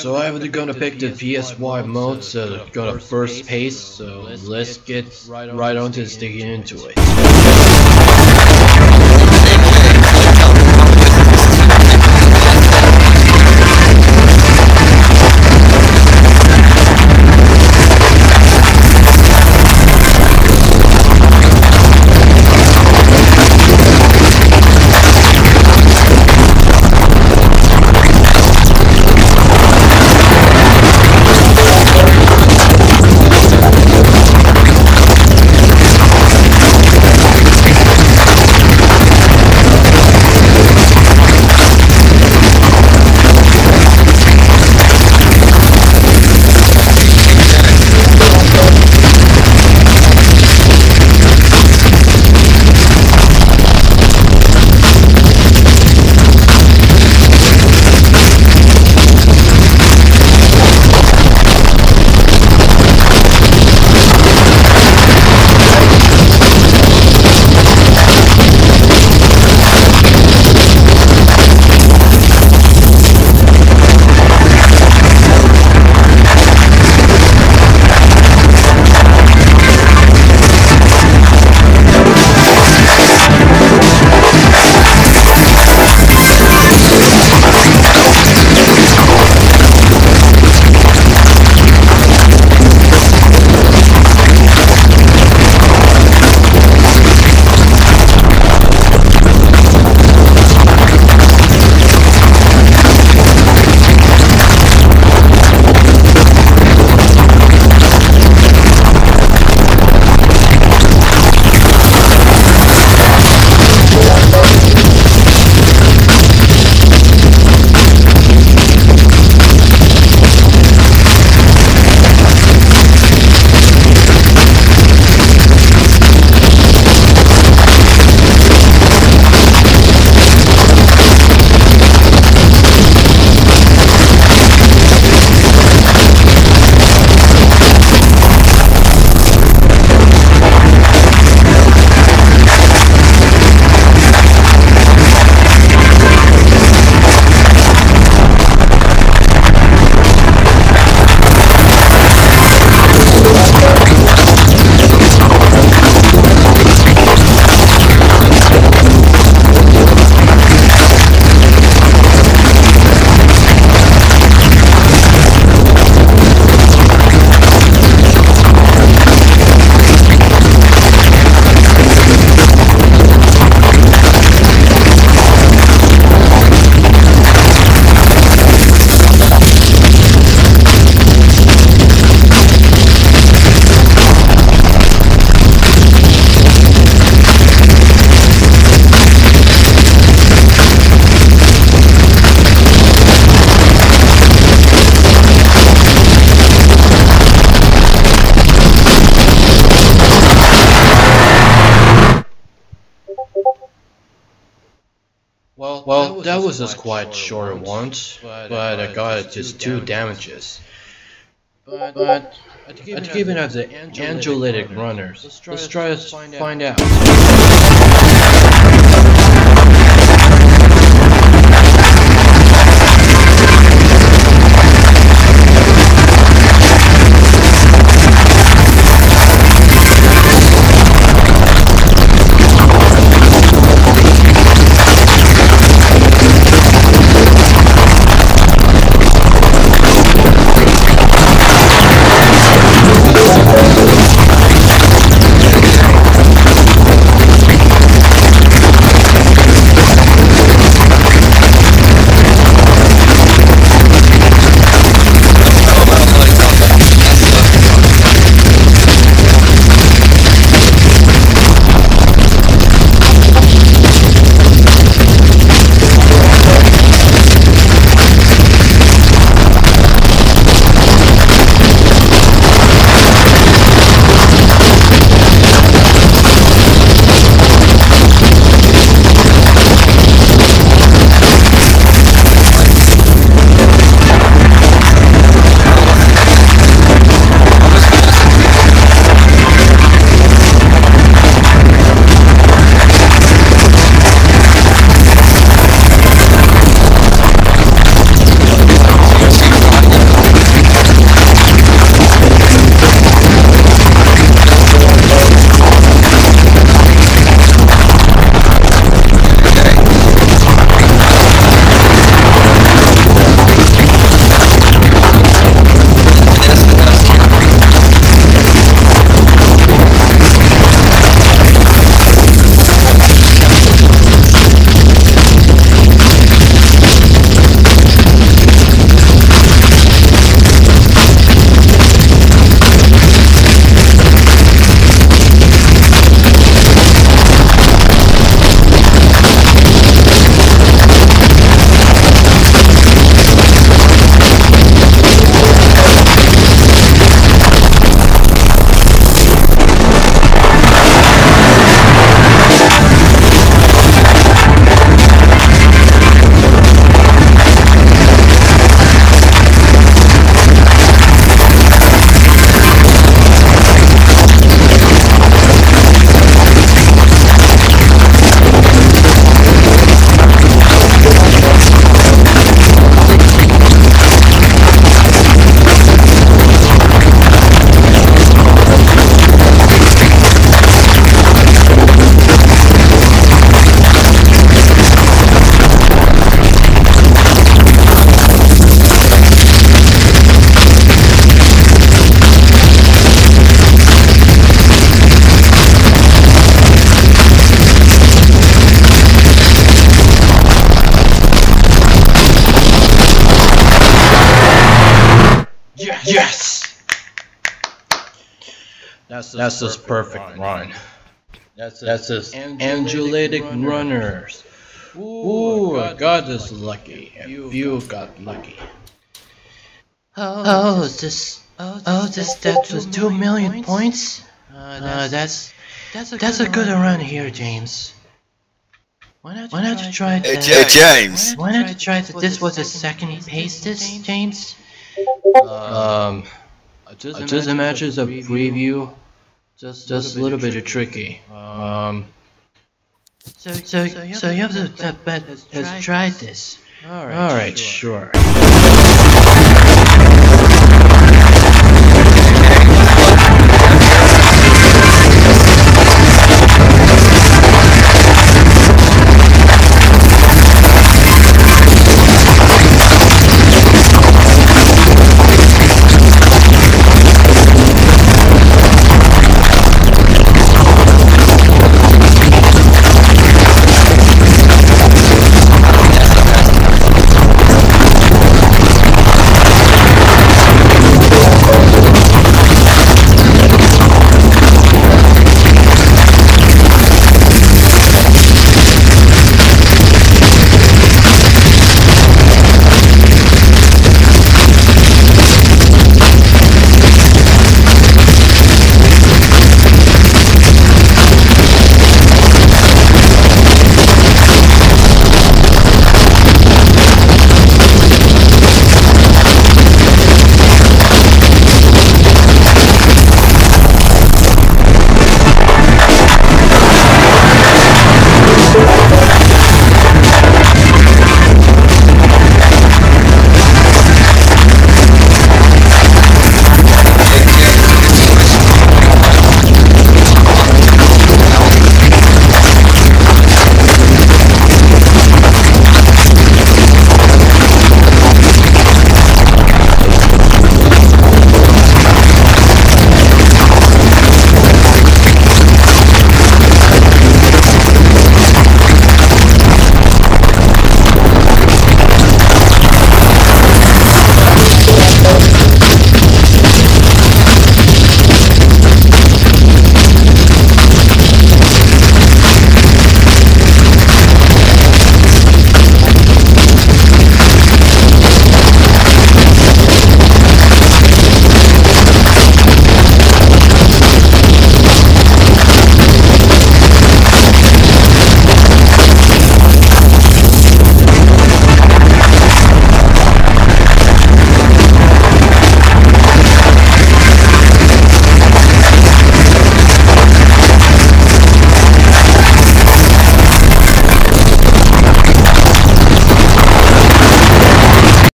So I'm gonna pick the PSY mode to go to first pace, so let's get right on to sticking into it. Well, well, that was, a quite short once, but uh, I got just two damages. But, but I'd give, I'd give it as the angelitic runners. Let's try to find out. That's That's just perfect, perfect run. run. That's That's just angulatic, runners. runners. Ooh, God, God is lucky, and you got lucky. Oh, oh this, oh, oh, this, that was two million points. Uh, uh, that's, that's a that's good, a good run, run here, James. Why not, why not you try to... Hey, James! Why not you try to... This was a second he paced this, James? Um... Just, just imagine a preview. Just, just a little bit tricky. Um... So, so, so you have to bet has tried this. Alright, sure.